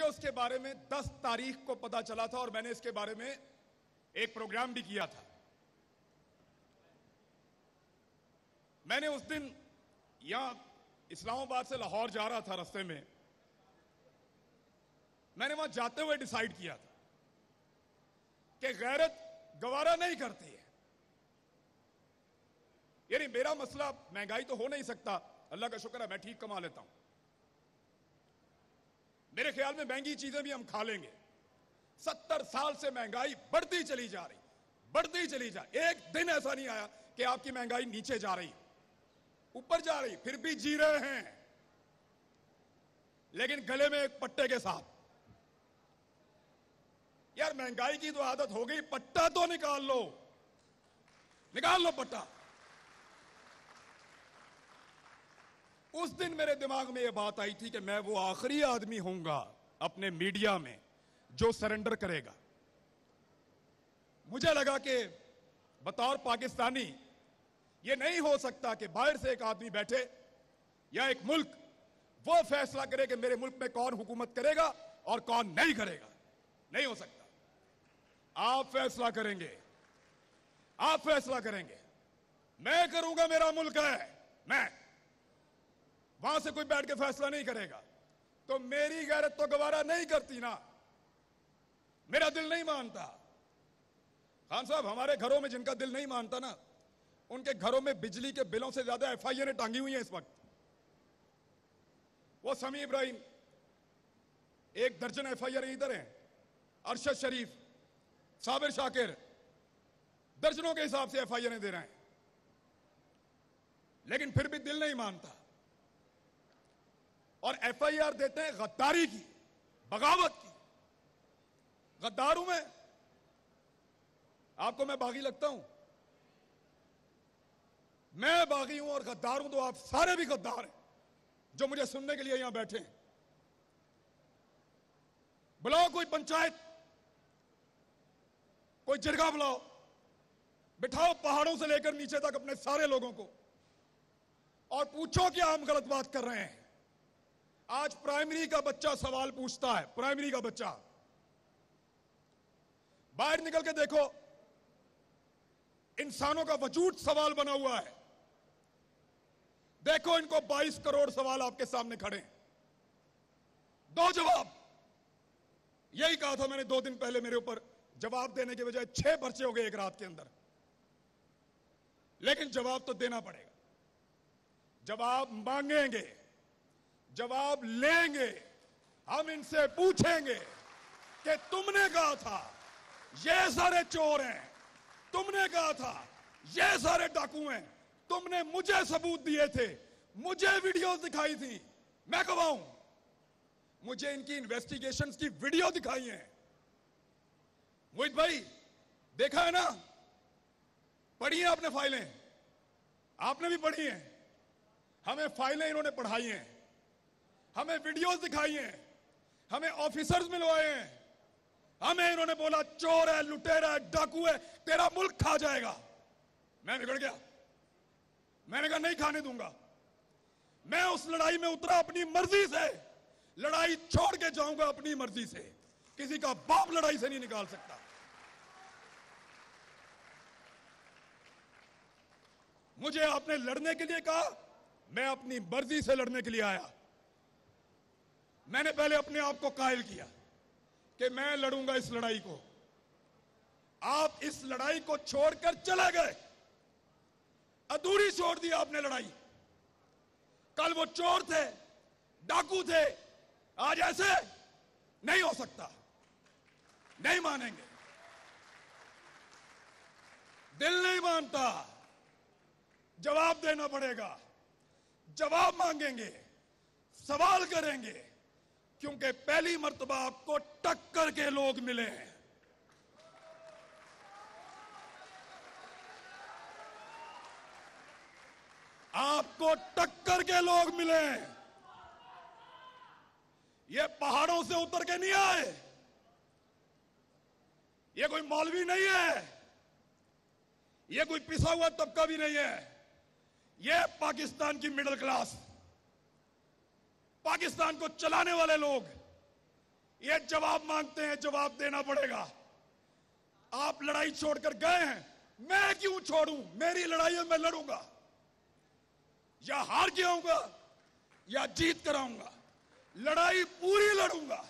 मुझे उसके बारे में 10 तारीख को पता चला था और मैंने इसके बारे में एक प्रोग्राम भी किया था। मैंने उस दिन यहाँ इस्लामाबाद से लाहौर जा रहा था रास्ते में। मैंने वहाँ जाते हुए डिसाइड किया था कि गैरत गवारा नहीं करती है। यानी मेरा मसला महँगाई तो हो नहीं सकता। अल्लाह का शुक्र है, मैं ठीक कमा लेता हूँ। मेरे ख्याल में महँगी चीज़ें भी हम खा लेंगे। सत्तर साल से महँगाई बढ़ती चली जा रही, बढ़ती चली जा एक दिन ऐसा नहीं आया कि आपकी महँगाई नीचे जा रही, ऊपर जा रही, फिर भी जी रहे हैं। लेकिन गले में एक पट्टे के साथ, यार महँगाई की तो आदत हो गई, पट्टा तो निकाल लो निकाल लो पट्टा। उस दिन मेरे दिमाग में यह बात आई थी कि मैं वो आखिरी आदमी होऊँगा अपने मीडिया में जो सरेंडर करेगा। मुझे लगा कि बतौर पाकिस्तानी यह नहीं हो सकता कि बाहर से एक आदमी बैठे या एक मुल्क वो फैसला करे कि मेरे मुल्क में कौन हुकूमत करेगा और कौन नहीं करेगा। नहीं हो सकता। आप फैसला करेंगे। आप फैसला करेंगे। मैं करूँगा, मेरा मुल्क है। मैं वहाँ से कोई बैठ के फैसला नहीं करेगा। तो मेरी गैरत तो गवारा नहीं करती ना। मेरा दिल नहीं मानता। खान साहब, हमारे घरों में जिनका दिल नहीं मानता ना, उनके घरों में बिजली के बिलों से ज़्यादा एफ़ आई टांगी हुई है इस वक्त। वो समी इब्राहिम, एक दर्जन एफ़ आई आर इधर हैं। अरशद शरीफ, साबिर शाकिर, दर्जनों के हिसाब से एफ़ आई आर दे रहे हैं। लेकिन फिर भी दिल नहीं मानता। और एफआईआर देते हैं गद्दारी की, बगावत की। गद्दार मैं, आपको मैं बागी लगता हूँ। मैं बागी हूँ और गद्दार हूँ तो आप सारे भी गद्दार हैं, जो मुझे सुनने के लिए यहाँ बैठे हैं। बुलाओ कोई पंचायत, कोई जिरगा बुलाओ। बिठाओ पहाड़ों से लेकर नीचे तक अपने सारे लोगों को। और पूछो कि हम गलत बात कर रहे हैं। आज प्राइमरी का बच्चा सवाल पूछता है, प्राइमरी का बच्चा। बाहर निकल के देखो, इंसानों का वजूद सवाल बना हुआ है। देखो, इनको 22 करोड़ सवाल आपके सामने खड़े हैं। दो जवाब। यही कहा था मैंने दो दिन पहले मेरे ऊपर, जवाब देने के बजाय छह पर्चे हो गए एक रात के अंदर। लेकिन जवाब तो देना पड़ेगा। जवाब मांगेंगे। जवाब लेंगे। हम इनसे पूछेंगे कि तुमने कहा था, ये सारे चोर हैं। तुमने कहा था, ये सारे डाकू हैं। तुमने मुझे सबूत दिए थे, मुझे वीडियो दिखाई थी। मैं कबाऊं मुझे इनकी इन्वेस्टिगेशंस की वीडियो दिखाई है। मोहित भाई, देखा है ना? पढ़ी है आपने फाइलें? आपने भी पढ़ी हैं। हमें फाइलें इन्होंने पढ़ाई हैं। हमें वीडियोस दिखाई हैं, हमें ऑफिसर्स मिलवाए हैं। हमें इन्होंने बोला, चोर है, लुटेरा है, डाकू है, तेरा मुल्क खा जाएगा। मैं बिगड़ गया। मैंने कहा, नहीं खाने दूँगा। मैं उस लड़ाई में उतरा अपनी मर्ज़ी से। लड़ाई छोड़ के जाऊँगा अपनी मर्ज़ी से। किसी का बाप लड़ाई से नहीं निकाल सकता। मुझे आपने लड़ने के लिए कहा, मैं अपनी मर्ज़ी से लड़ने के लिए आया। मैंने पहले अपने आप को कायल किया कि मैं लड़ूँगा इस लड़ाई को। आप इस लड़ाई को छोड़कर चले गए। अधूरी छोड़ दी आपने लड़ाई। कल वो चोर थे, डाकू थे, आज ऐसे नहीं हो सकता। नहीं मानेंगे। दिल नहीं मानता। जवाब देना पड़ेगा। जवाब मांगेंगे। सवाल करेंगे। क्योंकि पहली मर्तबा आपको टक्कर के लोग मिले हैं। आपको टक्कर के लोग मिले हैं। ये पहाड़ों से उतर के नहीं आए। ये कोई मौलवी नहीं है। ये कोई पिसा हुआ तबका भी नहीं है। ये पाकिस्तान की मिडिल क्लास। पाकिस्तान को चलाने वाले लोग, ये जवाब मांगते हैं, जवाब देना पड़ेगा। आप लड़ाई छोड़कर गए हैं, मैं क्यों छोड़ूं? मेरी लड़ाई है मैं लड़ूँगा, या हार के आऊँगा, या जीत कर आऊँगा। लड़ाई पूरी लड़ूँगा।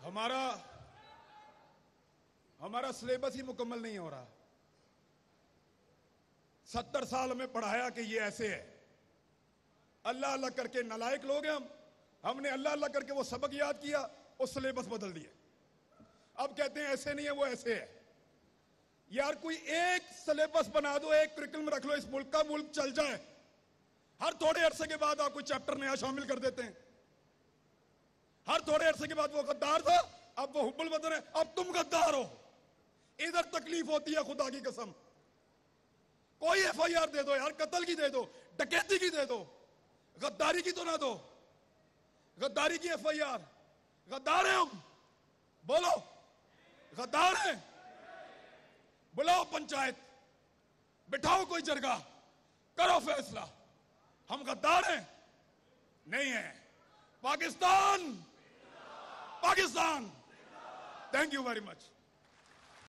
हमारा हमारा सिलेबस ही मुकम्मल नहीं हो रहा। सत्तर साल हमें पढ़ाया कि ये ऐसे है। अल्लाह अल्लाह करके नलायक लोग हैं हम। हमने अल्लाह अल्लाह करके वो सबक याद किया और सिलेबस बदल दिया। अब कहते हैं, ऐसे नहीं है, वो ऐसे है। यार, कोई एक सिलेबस बना दो, एक करिकुलम रख लो, इस मुल्क का मुल्क चल जाए। हर थोड़े अरसे के बाद आप कोई चैप्टर नया शामिल कर देते हैं। हर थोड़े अरसे के बाद वो गद्दार था, अब वो हुब्बुल बदन है। अब तुम गद्दार हो। इधर तकलीफ़ होती है खुदा की कसम। कोई एफ़ आई आर दे दो यार, कत्ल की दे दो, डकैती की दे दो, गद्दारी की तो ना दो। गद्दारी की एफ़ आई आर गद्दार है हम। बोलो। गद्दार है। बुलाओ पंचायत। बिठाओ कोई जरगा करो फैसला। हम गद्दार हैं। नहीं है। Pakistan. Pakistan. Thank you very much